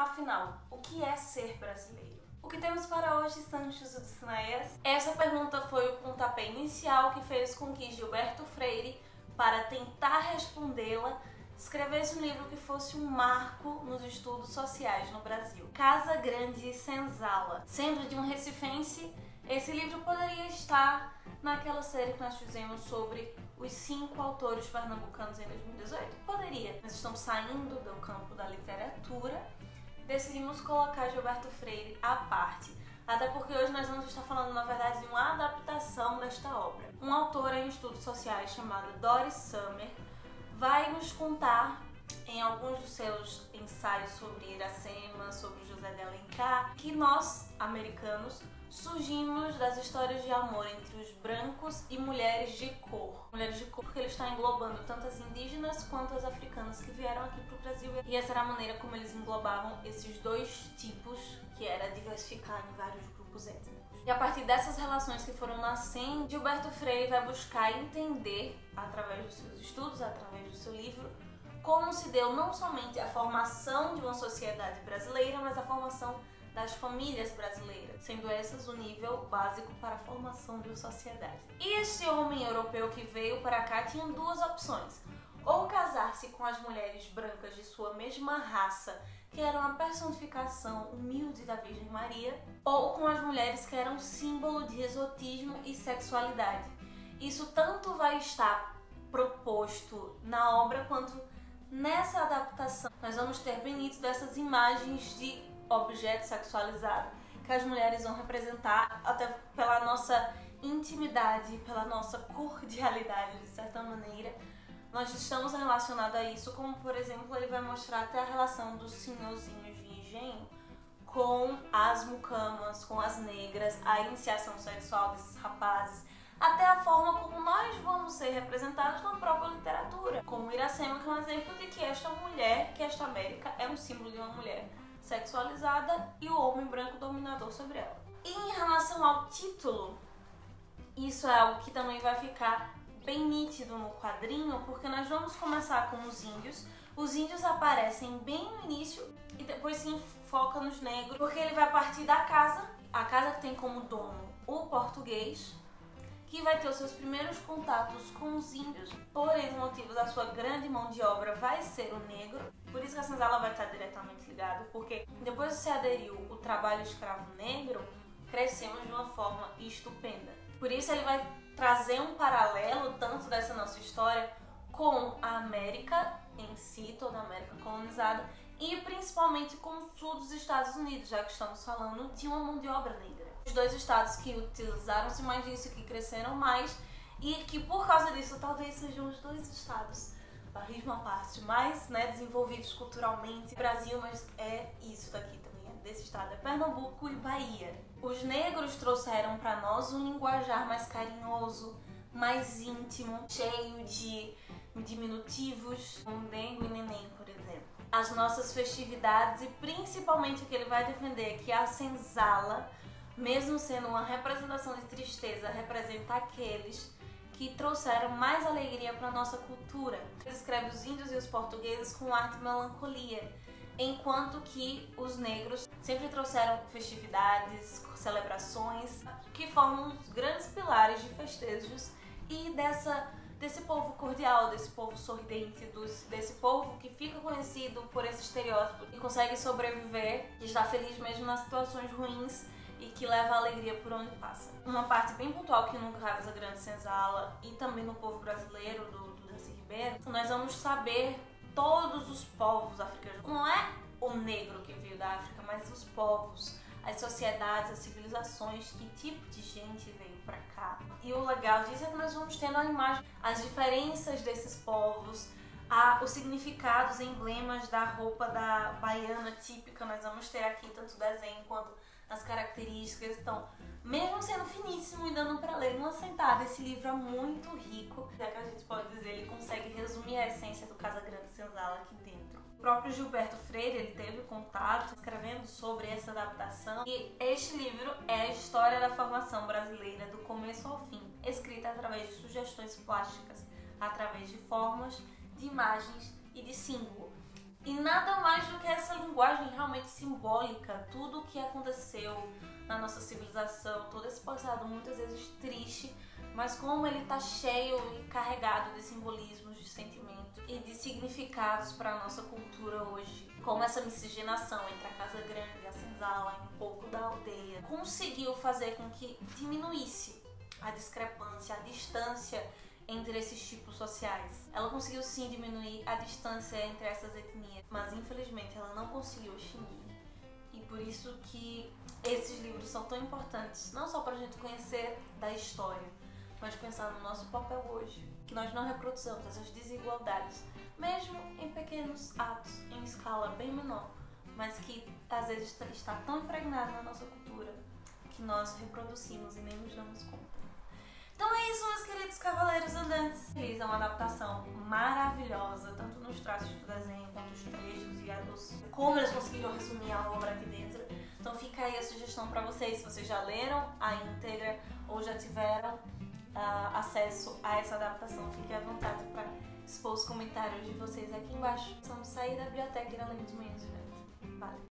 Afinal, o que é ser brasileiro? O que temos para hoje, Santos Dulcineias? Essa pergunta foi o pontapé inicial que fez com que Gilberto Freire, para tentar respondê-la, escrevesse um livro que fosse um marco nos estudos sociais no Brasil. Casa Grande e Senzala. Sendo de um recifense, esse livro poderia estar naquela série que nós fizemos sobre os cinco autores pernambucanos em 2018? Poderia. Nós estamos saindo do campo da literatura, decidimos colocar Gilberto Freire à parte. Até porque hoje nós vamos estar falando, na verdade, de uma adaptação desta obra. Uma autora em estudos sociais chamada Doris Summer vai nos contar em alguns dos seus ensaios sobre Iracema, sobre José de Alencar, que nós, americanos, surgimos das histórias de amor entre os brancos e mulheres de cor. Mulheres de cor porque ele está englobando tanto as indígenas quanto as africanas que vieram aqui para o Brasil. E essa era a maneira como eles englobavam esses dois tipos, que era diversificar em vários grupos étnicos. E a partir dessas relações que foram nascendo, Gilberto Freire vai buscar entender, através dos seus estudos, através do seu livro, como se deu não somente a formação de uma sociedade brasileira, mas a formação das famílias brasileiras, sendo essas o nível básico para a formação de uma sociedade. E esse homem europeu que veio para cá tinha duas opções: ou casar-se com as mulheres brancas de sua mesma raça, que eram a personificação humilde da Virgem Maria, ou com as mulheres que eram símbolo de exotismo e sexualidade. Isso tanto vai estar proposto na obra quanto nessa adaptação. Nós vamos ter bem dessas imagens de objeto sexualizado que as mulheres vão representar até pela nossa intimidade, pela nossa cordialidade de certa maneira. Nós estamos relacionados a isso, como por exemplo, ele vai mostrar até a relação dos senhorzinhos de engenho com as mucamas, com as negras, a iniciação sexual desses rapazes, até a forma como nós vamos ser representados na própria literatura. Como Iracema, que é um exemplo de que esta mulher, que esta América é um símbolo de uma mulher sexualizada e o homem branco dominador sobre ela. Em relação ao título, isso é algo que também vai ficar bem nítido no quadrinho, porque nós vamos começar com os índios. Os índios aparecem bem no início e depois se enfoca nos negros, porque ele vai partir da casa, a casa que tem como dono o português, que vai ter os seus primeiros contatos com os índios, por esse motivo da sua grande mão de obra vai ser o negro. Por isso que a senzala vai estar diretamente ligado, porque depois que se aderiu o trabalho escravo negro, crescemos de uma forma estupenda. Por isso ele vai trazer um paralelo tanto dessa nossa história com a América em si, toda a América colonizada, e principalmente com o sul dos Estados Unidos, já que estamos falando de uma mão de obra negra. Os dois estados que utilizaram-se mais disso, que cresceram mais, e que por causa disso talvez sejam os dois estados barrismo à parte, mais né, desenvolvidos culturalmente. Brasil, mas é isso daqui também, é desse estado, é Pernambuco e Bahia. Os negros trouxeram para nós um linguajar mais carinhoso, mais íntimo, cheio de diminutivos, um dengo e neném, por exemplo. As nossas festividades e principalmente o que ele vai defender, que é a senzala, mesmo sendo uma representação de tristeza, representa aqueles que trouxeram mais alegria para nossa cultura. Ele escreve os índios e os portugueses com arte e melancolia, enquanto que os negros sempre trouxeram festividades, celebrações que formam os grandes pilares de festejos e dessa desse povo cordial, desse povo sorridente, dos, desse povo que fica conhecido por esse estereótipo e consegue sobreviver e estar feliz mesmo nas situações ruins e que leva alegria por onde passa. Uma parte bem pontual que no Casa Grande Senzala e também no povo brasileiro do, do Darcy Ribeiro, nós vamos saber todos os povos africanos. Não é o negro que veio da África, mas os povos, as sociedades, as civilizações, que tipo de gente veio para cá. E o legal disso é que nós vamos tendo a imagem, as diferenças desses povos, a, os significados, emblemas da roupa da baiana típica. Nós vamos ter aqui tanto desenho quanto as características. Então, mesmo sendo finíssimo e dando para ler numa sentada, esse livro é muito rico. É que a gente pode dizer, ele consegue resumir a essência do Casa Grande Senzala aqui dentro. O próprio Gilberto Freire, ele teve contato escrevendo sobre essa adaptação. E este livro é a história da formação brasileira do começo ao fim, escrita através de sugestões plásticas, através de formas, de imagens e de símbolo. E nada mais do que essa linguagem realmente simbólica, tudo o que aconteceu na nossa civilização, todo esse passado muitas vezes triste, mas como ele está cheio e carregado de simbolismos, de sentimentos e de significados para a nossa cultura hoje. Como essa miscigenação entre a casa grande e a senzala, um pouco da aldeia, conseguiu fazer com que diminuísse a discrepância, a distância entre esses tipos sociais. Ela conseguiu sim diminuir a distância entre essas etnias, mas infelizmente ela não conseguiu extinguir. E por isso que esses livros são tão importantes, não só para a gente conhecer da história, mas pensar no nosso papel hoje, que nós não reproduzamos essas desigualdades, mesmo em pequenos atos, em escala bem menor, mas que às vezes está tão impregnado na nossa cultura que nós reproduzimos e nem nos damos conta. Então é isso, meus queridos é uma adaptação maravilhosa, tanto nos traços do desenho, quanto os trechos e a dos... como eles conseguiram resumir a obra aqui dentro. Então fica aí a sugestão para vocês, se vocês já leram a íntegra ou já tiveram uh, acesso a essa adaptação, fiquem à vontade para expor os comentários de vocês aqui embaixo. Vamos sair da biblioteca e ir além dos meios, né? Vale.